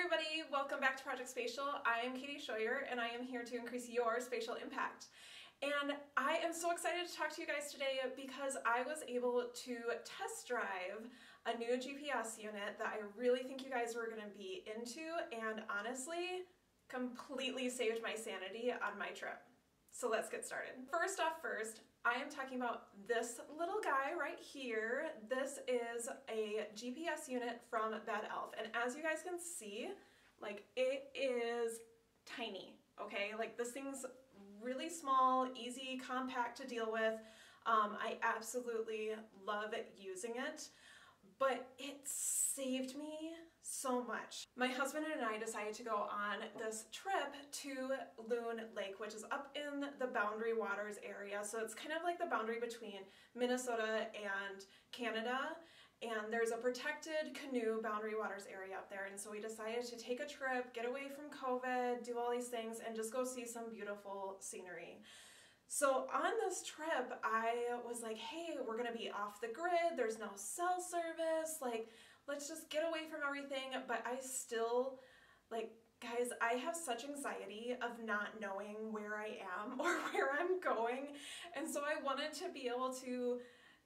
everybody, welcome back to Project Spatial. I am Katie Scheurer and I am here to increase your spatial impact. And I am so excited to talk to you guys today because I was able to test drive a new GPS unit that I really think you guys were going to be into and honestly completely saved my sanity on my trip. So let's get started. First off first, I am talking about this little guy right here. This is a GPS unit from Bad Elf. And as you guys can see, like it is tiny, okay? Like this thing's really small, easy, compact to deal with. Um, I absolutely love using it but it saved me so much. My husband and I decided to go on this trip to Loon Lake, which is up in the Boundary Waters area. So it's kind of like the boundary between Minnesota and Canada. And there's a protected canoe Boundary Waters area up there. And so we decided to take a trip, get away from COVID, do all these things, and just go see some beautiful scenery. So on this trip, I was like, hey, we're gonna be off the grid, there's no cell service, like, let's just get away from everything. But I still, like, guys, I have such anxiety of not knowing where I am or where I'm going. And so I wanted to be able to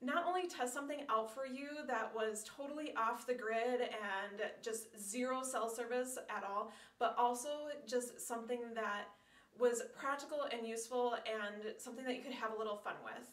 not only test something out for you that was totally off the grid and just zero cell service at all, but also just something that was practical and useful and something that you could have a little fun with.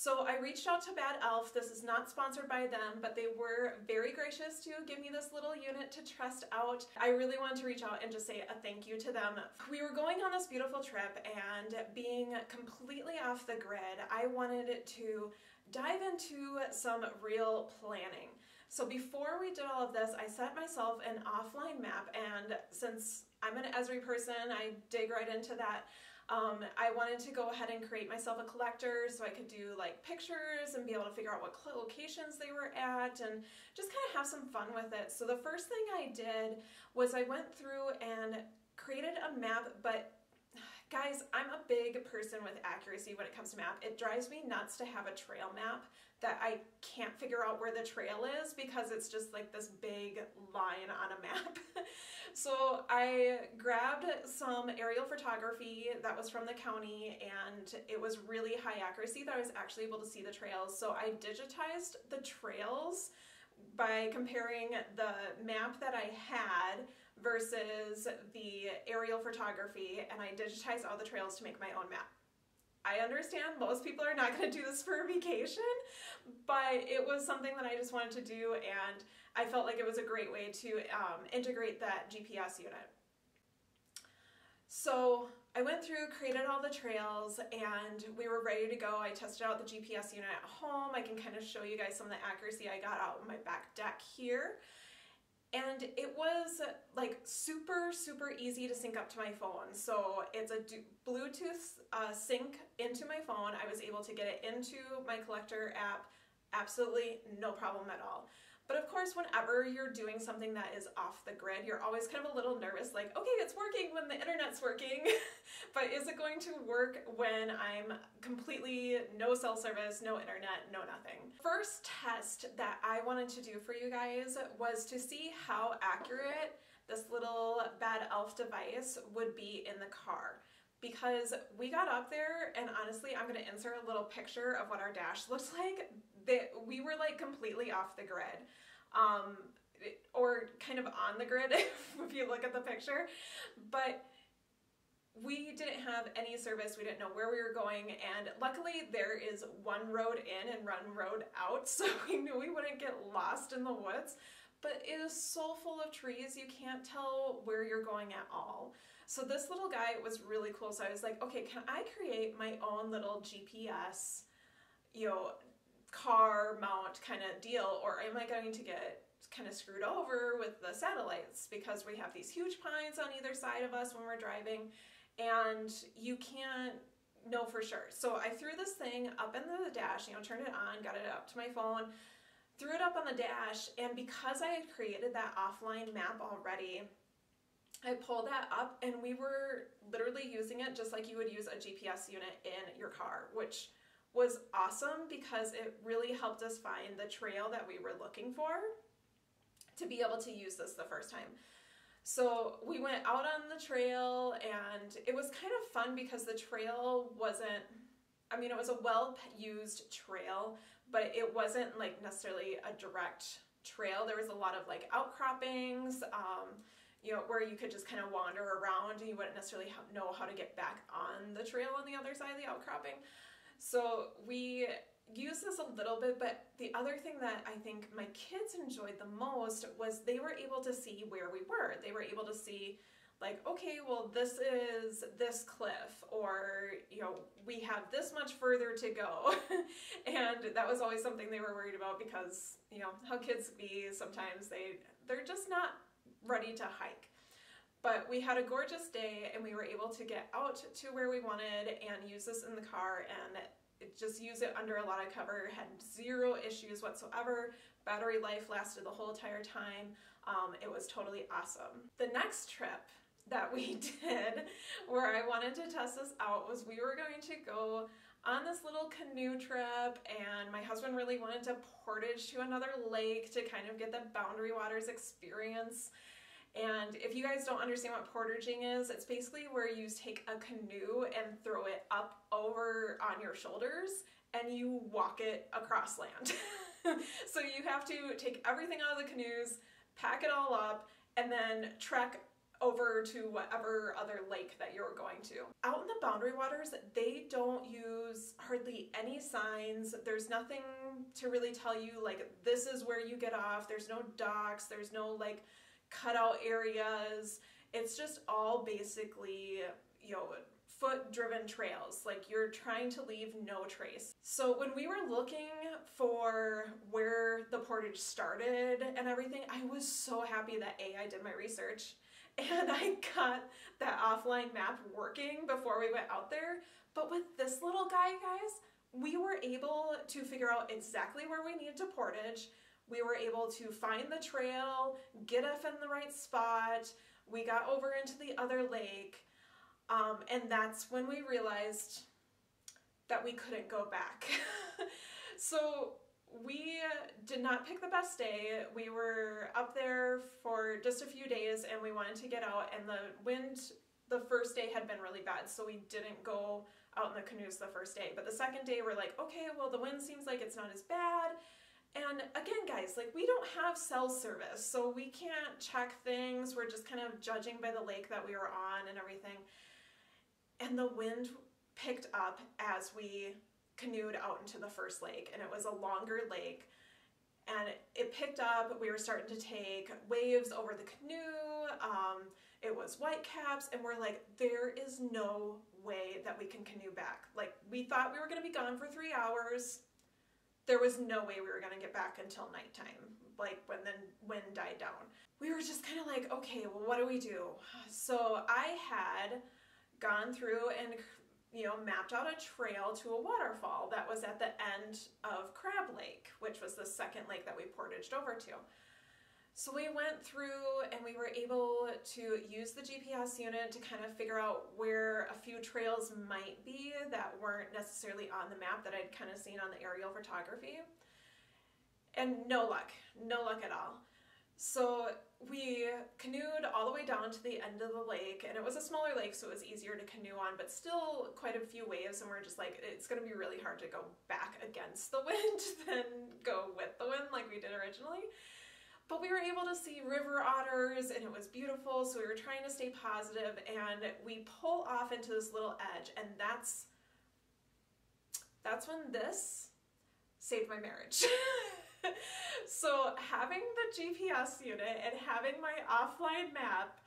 So I reached out to Bad Elf. This is not sponsored by them, but they were very gracious to give me this little unit to test out. I really wanted to reach out and just say a thank you to them. We were going on this beautiful trip and being completely off the grid, I wanted to dive into some real planning. So before we did all of this, I set myself an offline map and since I'm an Esri person, I dig right into that. Um, I wanted to go ahead and create myself a collector so I could do like pictures and be able to figure out what locations they were at and just kind of have some fun with it. So the first thing I did was I went through and created a map, but Guys, I'm a big person with accuracy when it comes to map. It drives me nuts to have a trail map that I can't figure out where the trail is because it's just like this big line on a map. so I grabbed some aerial photography that was from the county and it was really high accuracy that I was actually able to see the trails. So I digitized the trails by comparing the map that I had versus the aerial photography and I digitized all the trails to make my own map. I understand most people are not going to do this for a vacation, but it was something that I just wanted to do and I felt like it was a great way to um, integrate that GPS unit. So I went through, created all the trails, and we were ready to go. I tested out the GPS unit at home. I can kind of show you guys some of the accuracy I got out of my back deck here. And it was like super, super easy to sync up to my phone. So it's a Bluetooth uh, sync into my phone. I was able to get it into my collector app absolutely no problem at all. But of course, whenever you're doing something that is off the grid, you're always kind of a little nervous, like, okay, it's working when the internet's working, but is it going to work when I'm completely no cell service, no internet, no nothing? First test that I wanted to do for you guys was to see how accurate this little Bad Elf device would be in the car because we got up there and honestly I'm going to insert a little picture of what our dash looks like were like completely off the grid um, or kind of on the grid if you look at the picture but we didn't have any service we didn't know where we were going and luckily there is one road in and one road out so we knew we wouldn't get lost in the woods but it is so full of trees you can't tell where you're going at all. So this little guy was really cool. So I was like, okay, can I create my own little GPS, you know, car mount kind of deal or am I going to get kind of screwed over with the satellites because we have these huge pines on either side of us when we're driving and you can't know for sure. So I threw this thing up in the dash, you know, turned it on, got it up to my phone, threw it up on the dash, and because I had created that offline map already, I pulled that up and we were literally using it just like you would use a GPS unit in your car, which was awesome because it really helped us find the trail that we were looking for to be able to use this the first time. So we went out on the trail and it was kind of fun because the trail wasn't, I mean, it was a well used trail, but it wasn't like necessarily a direct trail. There was a lot of like outcroppings, um, you know, where you could just kind of wander around and you wouldn't necessarily know how to get back on the trail on the other side of the outcropping. So we use this a little bit, but the other thing that I think my kids enjoyed the most was they were able to see where we were. They were able to see like, okay, well, this is this cliff, or, you know, we have this much further to go. and that was always something they were worried about because, you know, how kids be sometimes they, they're just not ready to hike. But we had a gorgeous day and we were able to get out to where we wanted and use this in the car and just use it under a lot of cover, had zero issues whatsoever. Battery life lasted the whole entire time. Um, it was totally awesome. The next trip that we did where I wanted to test this out was we were going to go on this little canoe trip and my husband really wanted to portage to another lake to kind of get the Boundary Waters experience. And if you guys don't understand what portaging is, it's basically where you take a canoe and throw it up over on your shoulders and you walk it across land. so you have to take everything out of the canoes, pack it all up, and then trek over to whatever other lake that you're going to. Out in the boundary waters, they don't use hardly any signs. There's nothing to really tell you like this is where you get off. There's no docks, there's no like cutout areas. It's just all basically, you know, foot driven trails. Like you're trying to leave no trace. So when we were looking for where the portage started and everything, I was so happy that A, I did my research and I got that offline map working before we went out there. But with this little guy, guys, we were able to figure out exactly where we needed to portage we were able to find the trail, get us in the right spot. We got over into the other lake. Um, and that's when we realized that we couldn't go back. so we did not pick the best day. We were up there for just a few days and we wanted to get out and the wind the first day had been really bad so we didn't go out in the canoes the first day. But the second day we're like, okay, well the wind seems like it's not as bad. And again, guys, like we don't have cell service, so we can't check things. We're just kind of judging by the lake that we were on and everything. And the wind picked up as we canoed out into the first lake, and it was a longer lake. And it picked up, we were starting to take waves over the canoe. Um, it was whitecaps, and we're like, there is no way that we can canoe back. Like, we thought we were gonna be gone for three hours there was no way we were going to get back until nighttime, like when the wind died down. We were just kind of like, okay, well, what do we do? So I had gone through and you know, mapped out a trail to a waterfall that was at the end of Crab Lake, which was the second lake that we portaged over to. So we went through and we were able to use the GPS unit to kind of figure out where a few trails might be that weren't necessarily on the map that I'd kind of seen on the aerial photography. And no luck, no luck at all. So we canoed all the way down to the end of the lake, and it was a smaller lake, so it was easier to canoe on, but still quite a few waves. And we're just like, it's going to be really hard to go back against the wind than go with the wind like we did originally. But we were able to see river otters and it was beautiful, so we were trying to stay positive and we pull off into this little edge and that's that's when this saved my marriage. so having the GPS unit and having my offline map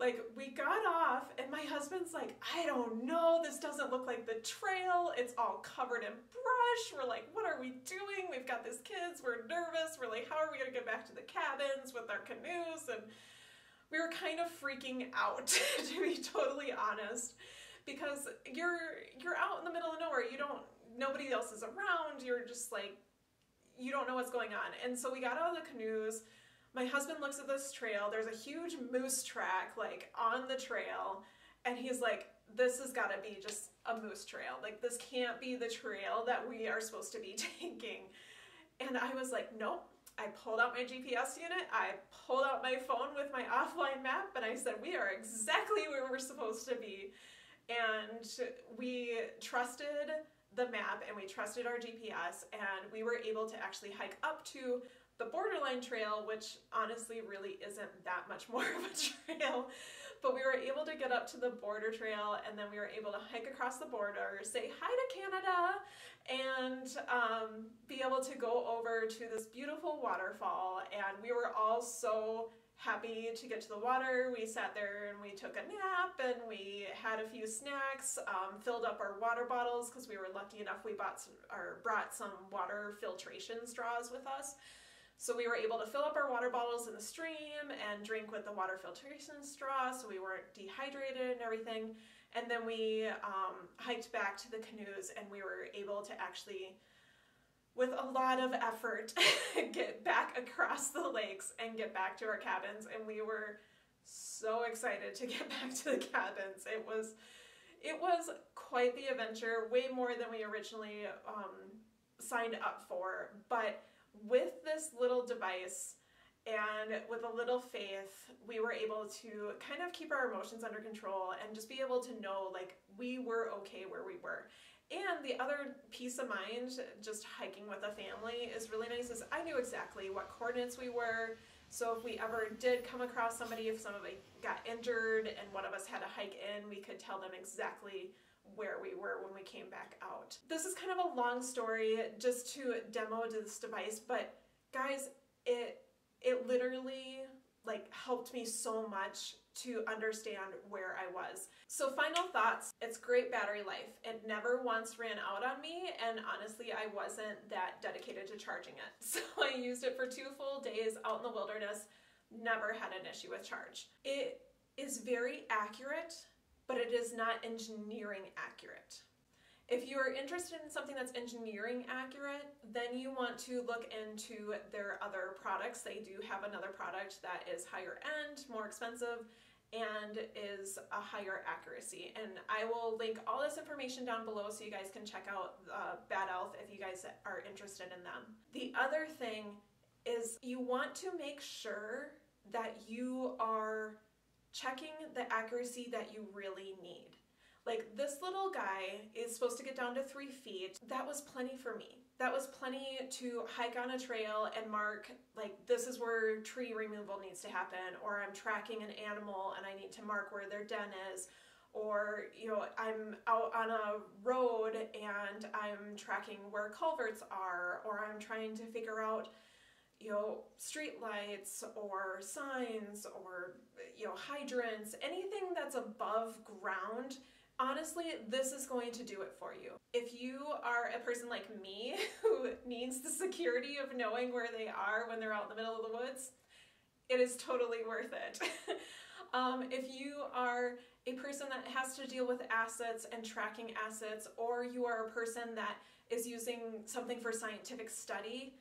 like we got off and my husband's like i don't know. This doesn't look like the trail. It's all covered in brush. We're like what are we doing? We've got these kids. We're nervous. We're like how are we going to get back to the cabins with our canoes? And we were kind of freaking out to be totally honest because you're you're out in the middle of nowhere. You don't nobody else is around. You're just like you don't know what's going on. And so we got out of the canoes my husband looks at this trail. There's a huge moose track like on the trail, and he's like, "This has got to be just a moose trail. Like this can't be the trail that we are supposed to be taking." And I was like, "Nope." I pulled out my GPS unit, I pulled out my phone with my offline map, and I said, We are exactly where we're supposed to be. And we trusted the map and we trusted our GPS, and we were able to actually hike up to the Borderline Trail, which honestly really isn't that much more of a trail. But we were able to get up to the border trail and then we were able to hike across the border, say hi to Canada, and um, be able to go over to this beautiful waterfall. And we were all so happy to get to the water. We sat there and we took a nap and we had a few snacks, um, filled up our water bottles because we were lucky enough we bought some, or brought some water filtration straws with us. So we were able to fill up our water bottles in the stream and drink with the water filtration straw so we weren't dehydrated and everything. And then we um, hiked back to the canoes and we were able to actually, with a lot of effort, get back across the lakes and get back to our cabins. And we were so excited to get back to the cabins. It was, it was quite the adventure, way more than we originally um, signed up for. But with this little device and with a little faith, we were able to kind of keep our emotions under control and just be able to know like we were okay where we were. And the other peace of mind, just hiking with a family, is really nice. Is I knew exactly what coordinates we were. So if we ever did come across somebody, if somebody got injured and one of us had to hike in, we could tell them exactly where we were when we came back out. This is kind of a long story just to demo this device, but guys, it it literally like helped me so much to understand where I was. So final thoughts, it's great battery life. It never once ran out on me and honestly I wasn't that dedicated to charging it. So I used it for two full days out in the wilderness, never had an issue with charge. It is very accurate but it is not engineering accurate. If you are interested in something that's engineering accurate, then you want to look into their other products. They do have another product that is higher end, more expensive, and is a higher accuracy. And I will link all this information down below so you guys can check out uh, Bad Elf if you guys are interested in them. The other thing is you want to make sure that you are checking the accuracy that you really need. Like this little guy is supposed to get down to three feet. That was plenty for me. That was plenty to hike on a trail and mark, like, this is where tree removal needs to happen, or I'm tracking an animal and I need to mark where their den is, or, you know, I'm out on a road and I'm tracking where culverts are, or I'm trying to figure out you know, street lights or signs or, you know, hydrants, anything that's above ground, honestly, this is going to do it for you. If you are a person like me who needs the security of knowing where they are when they're out in the middle of the woods, it is totally worth it. um, if you are a person that has to deal with assets and tracking assets, or you are a person that is using something for scientific study,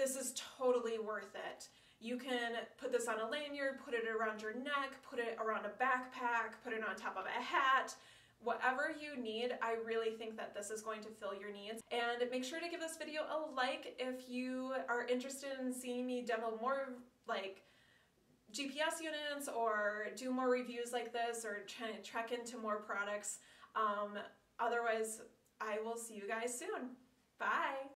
this is totally worth it. You can put this on a lanyard, put it around your neck, put it around a backpack, put it on top of a hat, whatever you need, I really think that this is going to fill your needs. And make sure to give this video a like if you are interested in seeing me demo more like GPS units or do more reviews like this or trek into more products. Um, otherwise, I will see you guys soon. Bye!